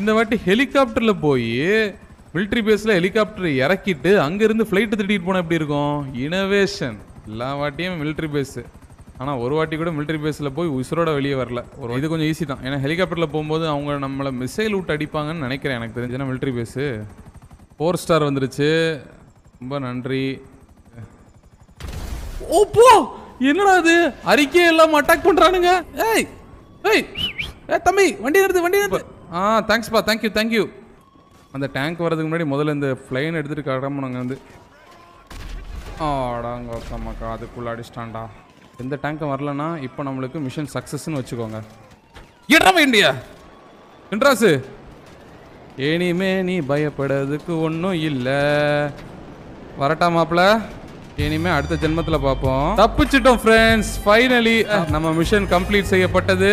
இந்த வாட்டி ஹெலிகாப்டரில் போய் மிலிட்ரி பேஸில் ஹெலிகாப்டர் இறக்கிட்டு அங்கேருந்து ஃப்ளைட்டு திட்டிகிட்டு போனால் எப்படி இருக்கும்? இனோவேஷன் எல்லா வாட்டியும் மிலிட்ரி பேஸு ஆனால் ஒரு வாட்டி கூட மிலிட்ரி பேஸில் போய் உசுரோட வெளியே வரல. ஒரு இது கொஞ்சம் ஈஸி தான். ஏன்னா ஹெலிகாப்டரில் போகும்போது அவங்க நம்மளை மிசைல் விட்டு அடிப்பாங்கன்னு நினைக்கிறேன். எனக்கு தெரிஞ்சுன்னா மிலிட்ரி பேஸு ஃபோர் ஸ்டார் வந்துருச்சு. ரொம்ப நன்றி. ஓப்போ என்னடா இது? அறிக்கை இல்லாமல் அட்டாக் பண்ணுறானுங்க ஏய் ஏய் ஏ தம்பி வண்டி நிறுத்து வண்டி நிறுத்து. ஆ தேங்க்ஸ்ப்பா தேங்க்யூ தேங்க்யூ அந்த டேங்க் வரதுக்கு முன்னாடி முதல்ல இந்த ஃப்ளைன் எடுத்துட்டு நாங்கள் வந்து ஆடாங்க மக்கா அதுக்குள்ளே அடிச்சிட்டான்டா. எந்த டேங்க்கும் வரலன்னா இப்போ நம்மளுக்கு மிஷன் சக்ஸஸ்ன்னு வச்சுக்கோங்க. இடம் இண்டியா இன்ட்ராசு. இனிமே நீ பயப்படுறதுக்கு ஒன்றும் இல்லை. வரட்டா மாப்பிள. இனிமே அடுத்த ஜென்மத்தில் பார்ப்போம் தப்பிச்சிட்டோம் ஃப்ரெண்ட்ஸ் ஃபைனலி நம்ம மிஷன் கம்ப்ளீட் செய்யப்பட்டது.